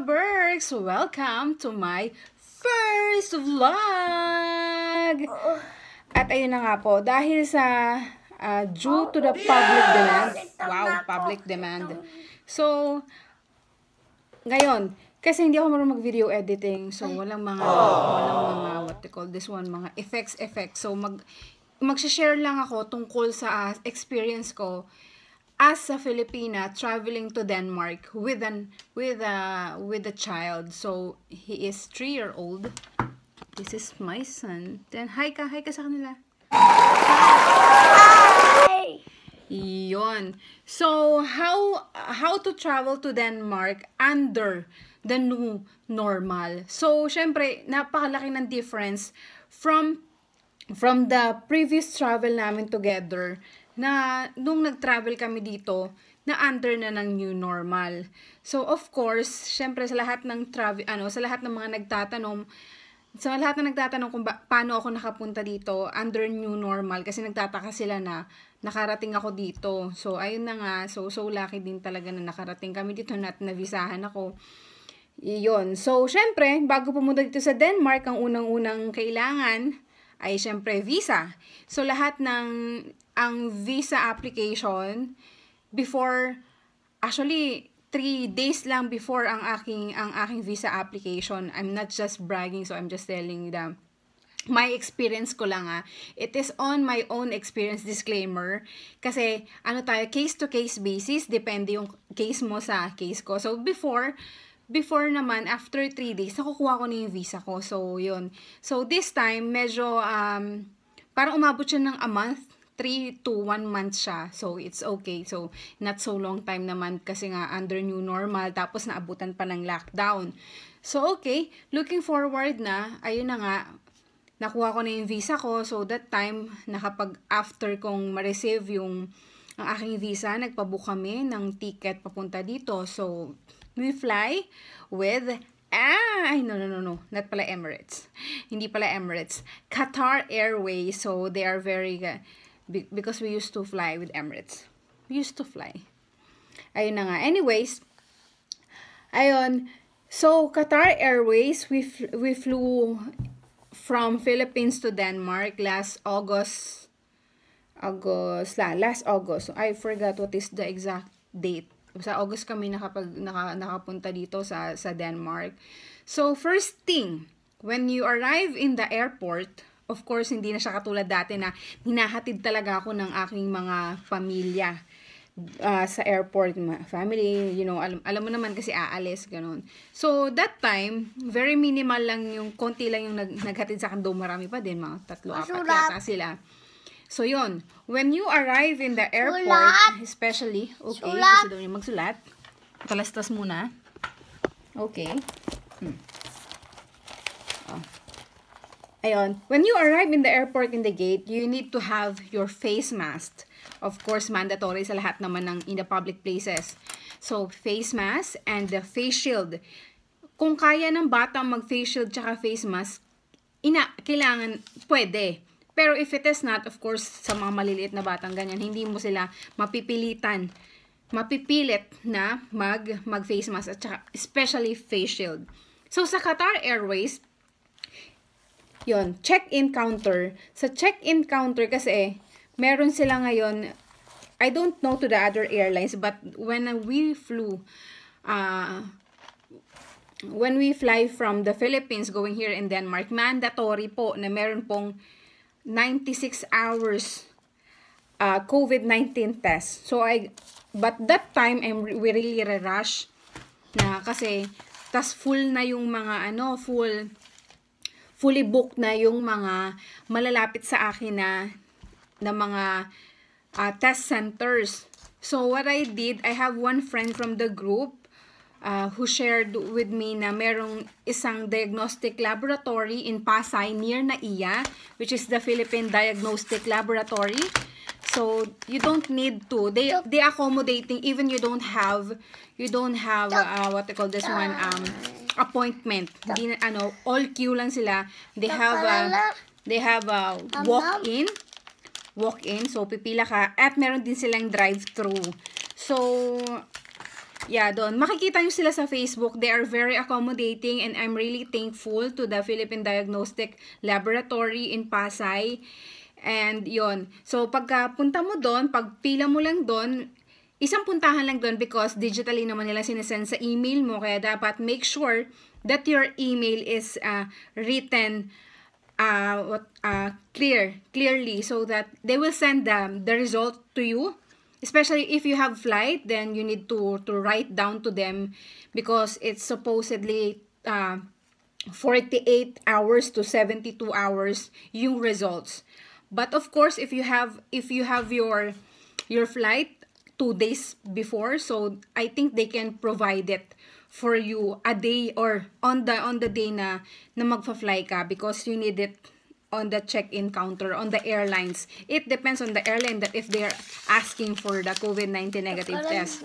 Ka-Berks! Welcome to my first vlog! At ayun na nga po, dahil sa uh, due to the public demand, wow, public demand. So, ngayon, kasi hindi ako marunong mag-video editing, so walang mga, walang mga, what they call this one, mga effects, effects. So, mag, mag-share lang ako tungkol sa uh, experience ko as a Filipina traveling to Denmark with an with a with a child. So he is 3 year old. This is my son. Then hi ka, hi ka sa kanila. Hi. Yon. So how how to travel to Denmark under the new normal. So syempre napakalaki ng difference from from the previous travel namin together na nung nag-travel kami dito, na under na ng new normal. So of course, syempre sa lahat ng travel ano, sa lahat ng mga nagtatanong sa lahat ng nagtatanong kung ba, paano ako nakapunta dito under new normal kasi nagtataka sila na nakarating ako dito. So ayun na nga, so so lucky din talaga na nakarating kami dito na at navisahan ako. Iyon. So syempre, bago pumunta dito sa Denmark, ang unang-unang kailangan ay syempre visa. So lahat ng ang visa application before actually three days lang before ang aking ang aking visa application. I'm not just bragging so I'm just telling them my experience ko lang ah. It is on my own experience disclaimer. Kasi, ano tayo, case to case basis, depende yung case mo sa case ko. So, before, before naman, after 3 days, nakukuha ko na yung visa ko. So, yun. So, this time, medyo, um, parang umabot siya ng a month 3 to 1 month siya. So, it's okay. So, not so long time naman kasi nga under new normal. Tapos, naabutan pa ng lockdown. So, okay. Looking forward na. Ayun na nga. Nakuha ko na yung visa ko. So, that time, nakapag after kong ma-receive yung ang aking visa, nagpabook kami ng ticket papunta dito. So, we fly with Ah, no, no, no, no. Not pala Emirates. Hindi pala Emirates. Qatar Airways. So, they are very, uh, because we used to fly with Emirates. We used to fly. Ayun na nga. Anyways, ayun. So, Qatar Airways, we, we flew from Philippines to Denmark last August. August, la, last August. I forgot what is the exact date. Sa August kami nakapag, naka, nakapunta dito sa, sa Denmark. So, first thing, when you arrive in the airport, of course, hindi na siya katulad dati na hinahatid talaga ako ng aking mga pamilya uh, sa airport, family, you know, alam, alam mo naman kasi aalis, ganun. So, that time, very minimal lang yung, konti lang yung nag, naghatid sa akin, do marami pa din, mga tatlo, apat yata sila. So, yon When you arrive in the airport, Sulat. especially, okay, Sulat. gusto daw niya magsulat. Talastas muna. Okay. Hmm. Oh. Ayon, when you arrive in the airport in the gate, you need to have your face mask. Of course, mandatory sa lahat naman ng in the public places. So, face mask and the face shield. Kung kaya ng bata mag-face shield tsaka face mask, ina, kailangan, pwede. Pero if it is not, of course, sa mga maliliit na batang ganyan, hindi mo sila mapipilitan, mapipilit na mag, mag face mask at saka especially face shield. So, sa Qatar Airways, yon check-in counter. Sa check-in counter kasi, meron sila ngayon, I don't know to the other airlines, but when we flew, uh, when we fly from the Philippines going here in Denmark, mandatory po na meron pong 96 hours uh, COVID-19 test. So, I, but that time, I'm, we really rush na kasi, tas full na yung mga, ano, full, fully booked na yung mga malalapit sa akin na na mga uh, test centers. So what I did, I have one friend from the group uh, who shared with me na merong isang diagnostic laboratory in Pasay near NAIA, which is the Philippine Diagnostic Laboratory. So you don't need to. They they accommodating even you don't have you don't have uh, what they call this one um appointment. Hindi ano, all queue lang sila. They have a, they have a walk-in. Walk-in. So, pipila ka. At meron din silang drive-thru. So, Yeah, doon. Makikita nyo sila sa Facebook. They are very accommodating and I'm really thankful to the Philippine Diagnostic Laboratory in Pasay. And yon So, pagka punta mo doon, pag pila mo lang doon, isang puntahan lang doon because digitally naman nila sinesend sa email mo. Kaya dapat make sure that your email is uh, written uh, uh, clear, clearly so that they will send them the result to you. Especially if you have flight, then you need to, to write down to them because it's supposedly uh, 48 hours to 72 hours yung results. But of course, if you have if you have your your flight two days before, so I think they can provide it for you a day or on the on the day na na magfa-fly ka because you need it on the check-in counter on the airlines. It depends on the airline that if they're asking for the COVID-19 negative test.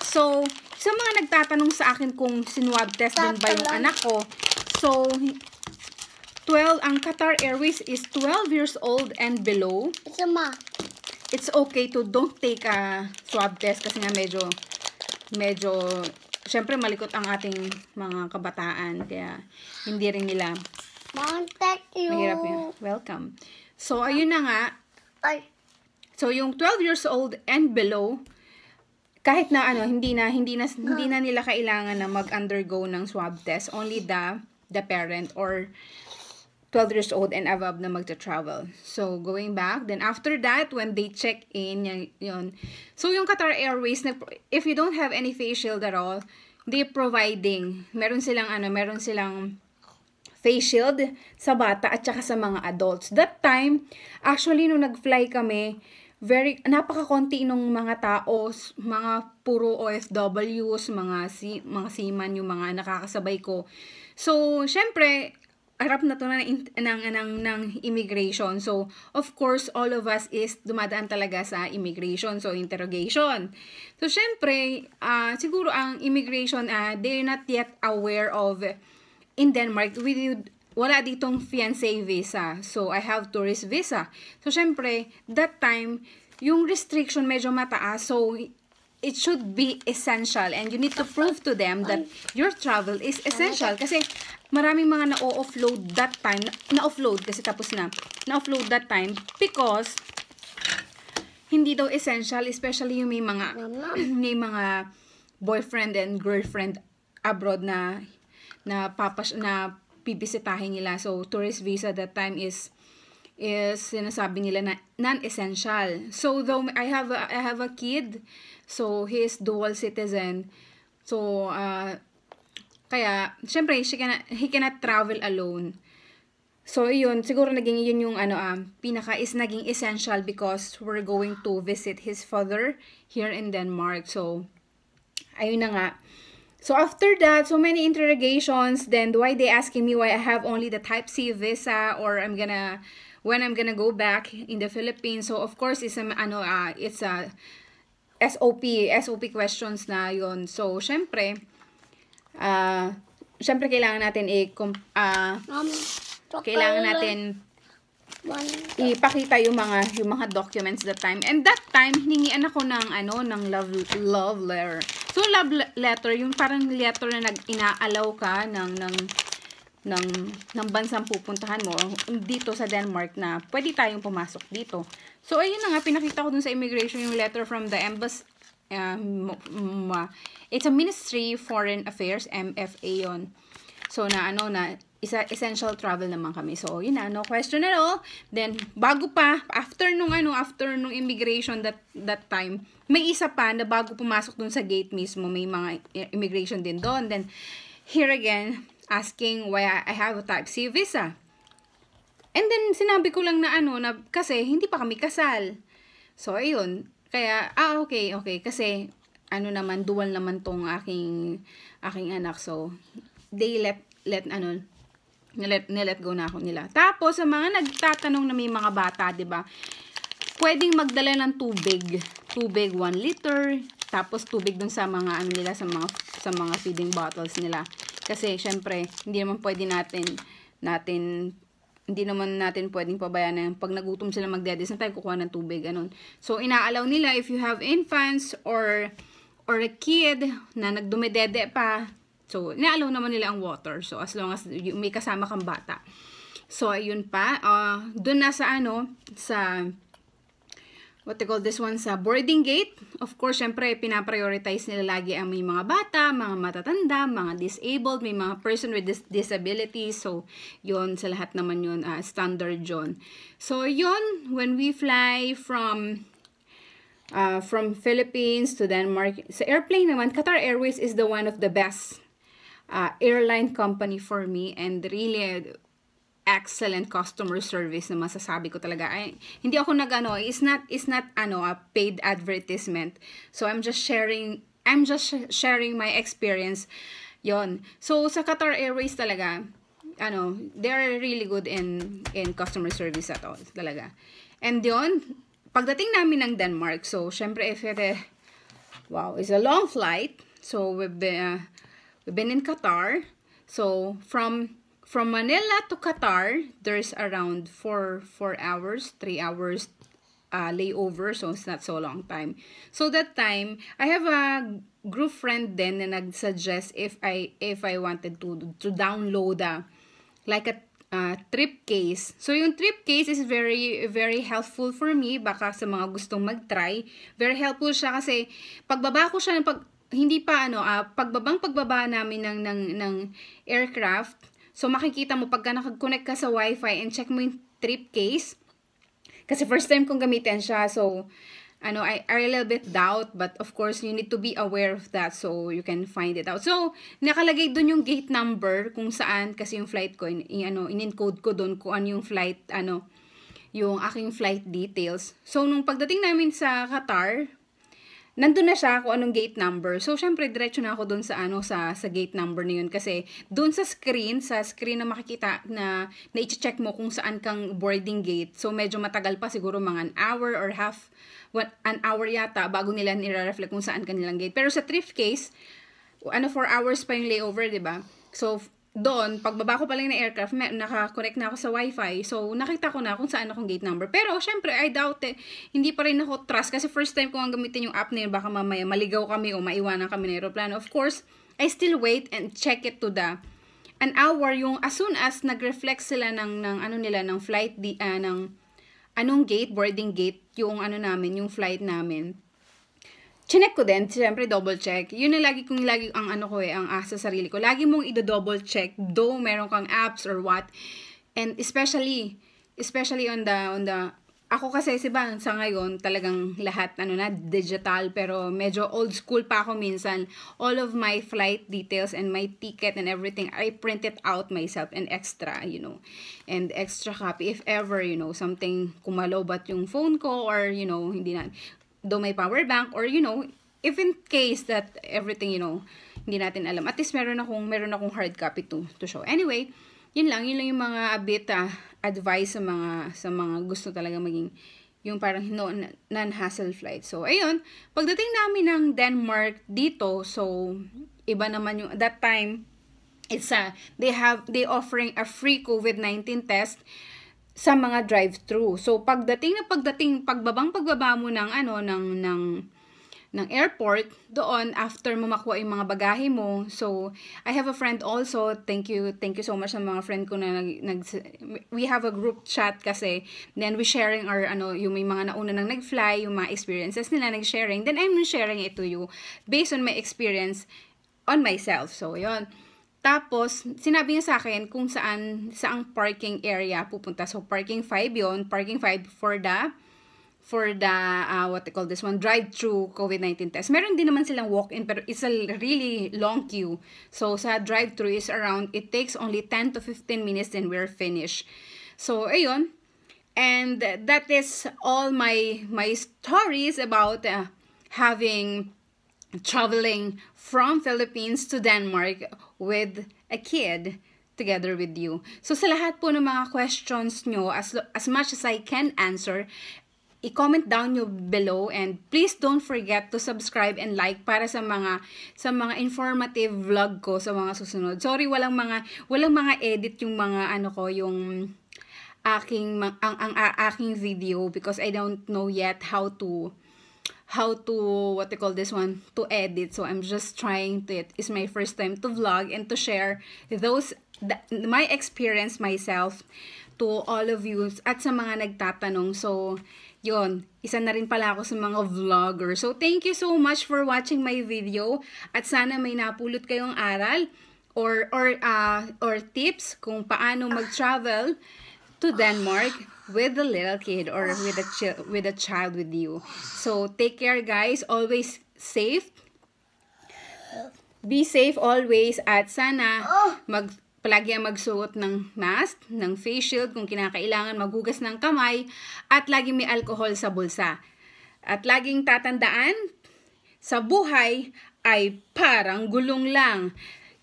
So, sa mga nagtatanong sa akin kung sinwab test din ba yung anak ko, so 12, ang Qatar Airways is 12 years old and below. Sama. It's okay to don't take a swab test kasi nga medyo, medyo, syempre malikot ang ating mga kabataan. Kaya hindi rin nila Mom, thank you. mahirap yun. Welcome. So, ayun na nga. Ay, So, yung 12 years old and below, kahit na ano, hindi na hindi na hindi na nila kailangan na mag-undergo ng swab test, only the the parent or 12 years old and above na magta-travel. So, going back, then after that, when they check in, yun. So, yung Qatar Airways, if you don't have any face shield at all, they providing, meron silang ano, meron silang face shield sa bata at saka sa mga adults. That time, actually, nung nag-fly kami, very, napaka-konti nung mga tao, mga puro OFWs, mga, si, mga seaman, yung mga nakakasabay ko. So, syempre, harap na to na ng, ng, ng, ng immigration. So, of course, all of us is dumadaan talaga sa immigration. So, interrogation. So, syempre, uh, siguro ang immigration, uh, they're not yet aware of in Denmark, we wala ditong fiancé visa. So, I have tourist visa. So, syempre, that time, yung restriction medyo mataas. So, it should be essential and you need to prove to them that your travel is essential kasi maraming mga na-offload that time na-offload kasi tapos na. Na-offload that time because hindi daw essential especially yung may mga may mga boyfriend and girlfriend abroad na na papas na bibisitahin nila. So tourist visa that time is is sinasabi nila na non-essential. So though I have a, I have a kid. So, he is dual citizen. So, uh, kaya, syempre, she cannot, he cannot travel alone. So, yun, siguro naging yun yung ano, um, pinaka is naging essential because we're going to visit his father here in Denmark. So, ayun na nga. So, after that, so many interrogations, then why they asking me why I have only the type C visa or I'm gonna, when I'm gonna go back in the Philippines. So, of course, it's a, ano, uh, it's a, SOP, SOP questions na yon So, syempre, uh, syempre kailangan natin i uh, kailangan natin ipakita yung mga yung mga documents that time. And that time hiningian ako ng ano ng love love letter. So love letter yung parang letter na nag-inaalaw ka ng ng ng ng bansang pupuntahan mo dito sa Denmark na pwede tayong pumasok dito. So, ayun na nga, pinakita ko dun sa immigration yung letter from the embassy. Um, it's a Ministry Foreign Affairs, MFA yon So, na ano na, isa essential travel naman kami. So, yun na, no question at all. Then, bago pa, after nung ano, after nung immigration that, that time, may isa pa na bago pumasok dun sa gate mismo, may mga immigration din doon. Then, here again, asking why I have a type C visa. And then, sinabi ko lang na ano, na kasi hindi pa kami kasal. So, ayun. Kaya, ah, okay, okay. Kasi, ano naman, dual naman tong aking, aking anak. So, they let, let, ano, nilet, nilet go na ako nila. Tapos, sa mga nagtatanong na may mga bata, ba diba, pwedeng magdala ng tubig. Tubig, 1 liter. Tapos, tubig dun sa mga, ano nila, sa mga, sa mga feeding bottles nila. Kasi, syempre, hindi naman pwede natin, natin hindi naman natin pwedeng pabayaan na pag nagutom sila magdedis na tayo kukuha ng tubig, ganun. So, inaalaw nila if you have infants or or a kid na nagdumedede pa, so, inaalaw naman nila ang water. So, as long as may kasama kang bata. So, ayun pa. Uh, Doon na sa ano, sa what they call this one sa boarding gate. Of course, syempre, pinaprioritize nila lagi ang may mga bata, mga matatanda, mga disabled, may mga person with dis disabilities. So, yon sa lahat naman yun, uh, standard yun. So, yon when we fly from uh, from Philippines to Denmark, sa airplane naman, Qatar Airways is the one of the best uh, airline company for me and really excellent customer service na masasabi ko talaga. Ay, hindi ako nagano, is not is not ano a paid advertisement. So I'm just sharing I'm just sharing my experience. Yon. So sa Qatar Airways talaga, ano, they're really good in in customer service at all talaga. And yon, pagdating namin ng Denmark, so syempre if it eh, wow, it's a long flight. So we've been uh, we've been in Qatar. So from From Manila to Qatar, there's around 4, 4 hours, 3 hours uh, layover, so it's not so long time. So that time, I have a group friend then na nag-suggest if I if I wanted to to download a like a uh, trip case. So yung trip case is very very helpful for me baka sa mga gustong mag-try. Very helpful siya kasi pagbaba ko siya pag hindi pa ano uh, pagbabang pagbaba namin ng ng ng aircraft So, makikita mo pagka nakag-connect ka sa Wi-Fi and check mo yung trip case. Kasi first time kong gamitin siya. So, ano, I, I a little bit doubt. But of course, you need to be aware of that so you can find it out. So, nakalagay dun yung gate number kung saan kasi yung flight ko. In, ano, in-encode ko dun kung ano yung flight, ano, yung aking flight details. So, nung pagdating namin sa Qatar, nandun na siya kung anong gate number. So, syempre, diretso na ako dun sa, ano, sa, sa gate number na yun. Kasi, dun sa screen, sa screen na makikita na, na i-check mo kung saan kang boarding gate. So, medyo matagal pa, siguro mga an hour or half, what, an hour yata, bago nila nire-reflect kung saan kanilang gate. Pero sa thrift case, ano, 4 hours pa yung layover, di ba? So, doon, pagbaba ko pa lang ng aircraft, may, naka-connect na ako sa wifi. So, nakita ko na kung saan akong gate number. Pero, syempre, I doubt it. Hindi pa rin ako trust. Kasi first time ko ang gamitin yung app na yun, baka mamaya maligaw kami o maiwanan kami ng aeroplano. Of course, I still wait and check it to the an hour. Yung as soon as nag-reflect sila ng, ng ano nila, ng flight, di, uh, ng anong gate, boarding gate, yung ano namin, yung flight namin chinek ko din, siyempre double check. Yun na lagi kong lagi ang ano ko eh, ang asa sa sarili ko. Lagi mong i-double check, though meron kang apps or what. And especially, especially on the, on the, ako kasi si ba sa ngayon talagang lahat ano na digital pero medyo old school pa ako minsan all of my flight details and my ticket and everything I print it out myself and extra you know and extra copy if ever you know something kumalobat yung phone ko or you know hindi na do may power bank or you know, if in case that everything, you know, hindi natin alam. At least meron akong, meron akong hard copy to, to show. Anyway, yun lang, yun lang yung mga a bit uh, advice sa mga, sa mga gusto talaga maging yung parang no, non-hassle flight. So, ayun, pagdating namin ng Denmark dito, so, iba naman yung, that time, it's a, they have, they offering a free COVID-19 test sa mga drive-thru. So pagdating na pagdating pagbabang pagbaba mo ng ano ng ng ng airport, doon after mo makuha yung mga bagahe mo. So, I have a friend also. Thank you. Thank you so much sa mga friend ko na nag, nag we have a group chat kasi then we sharing our ano yung may mga nauna nang nag-fly, yung mga experiences nila nag-sharing. Then I'm sharing it to you based on my experience on myself. So, yon tapos, sinabi niya sa akin kung saan, saang parking area pupunta. So, parking 5 yon Parking 5 for the, for the, uh, what they call this one, drive-through COVID-19 test. Meron din naman silang walk-in, pero it's a really long queue. So, sa drive-through is around, it takes only 10 to 15 minutes and we're finished. So, ayun. And that is all my, my stories about uh, having traveling from Philippines to Denmark with a kid together with you. So sa lahat po ng mga questions nyo, as, as much as I can answer, i-comment down nyo below and please don't forget to subscribe and like para sa mga sa mga informative vlog ko sa mga susunod. Sorry walang mga walang mga edit yung mga ano ko yung aking ang, ang, ang aking video because I don't know yet how to how to what they call this one to edit. So i'm just trying to it is my first time to vlog and to share those the, my experience myself to all of you at sa mga nagtatanong. So yon isa na rin pala ako sa mga vlogger. So thank you so much for watching my video at sana may napulot kayong aral or or uh, or tips kung paano mag-travel to Denmark with a little kid or with a chi- with a child with you. So take care guys, always safe. Be safe always at sana mag palagi ang magsuot ng mask, ng face shield kung kinakailangan maghugas ng kamay at laging may alcohol sa bulsa. At laging tatandaan, sa buhay ay parang gulong lang.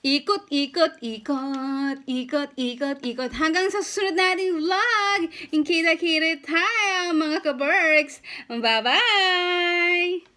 Ikot, ikot, ikot, ikot, ikot, ikot. Hanggang sa susunod nating vlog. Inkita-kita tayo mga kaberks. Bye-bye!